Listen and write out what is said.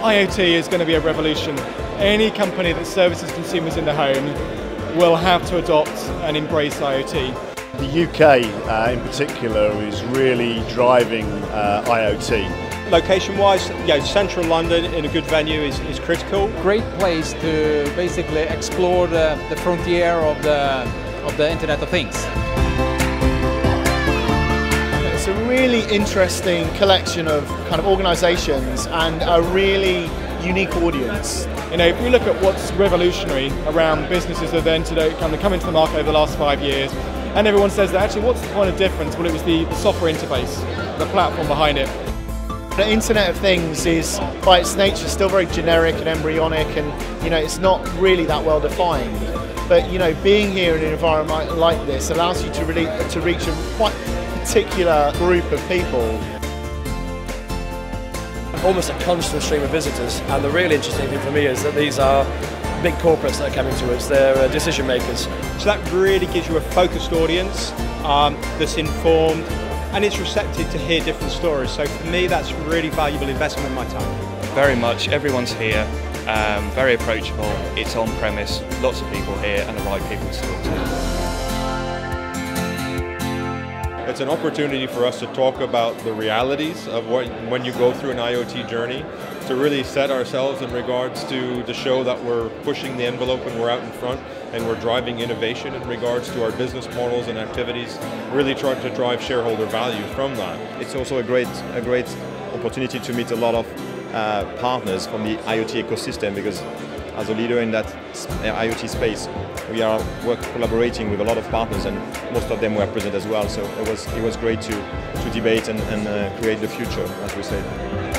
IoT is going to be a revolution. Any company that services consumers in the home will have to adopt and embrace IoT. The UK uh, in particular is really driving uh, IoT. Location-wise, you know, central London in a good venue is, is critical. Great place to basically explore the, the frontier of the, of the Internet of Things. Really interesting collection of kind of organisations and a really unique audience. You know, if we look at what's revolutionary around businesses that have entered, kind of come into the market over the last five years, and everyone says that actually what's the point of difference? Well, it was the, the software interface, the platform behind it. The Internet of Things is, by its nature, still very generic and embryonic, and you know it's not really that well defined. But you know, being here in an environment like this allows you to really to reach a quite particular group of people. Almost a constant stream of visitors, and the really interesting thing for me is that these are big corporates that are coming to us. They're uh, decision makers. So that really gives you a focused audience um, that's informed and it's receptive to hear different stories. So for me, that's really valuable investment in my time. Very much. Everyone's here. Um, very approachable. It's on premise. Lots of people here and the right people to talk to. It's an opportunity for us to talk about the realities of what when you go through an IoT journey, to really set ourselves in regards to to show that we're pushing the envelope and we're out in front and we're driving innovation in regards to our business models and activities, really trying to drive shareholder value from that. It's also a great a great opportunity to meet a lot of uh, partners from the IoT ecosystem because as a leader in that IoT space, we are work collaborating with a lot of partners, and most of them were present as well. So it was it was great to to debate and, and uh, create the future, as we say.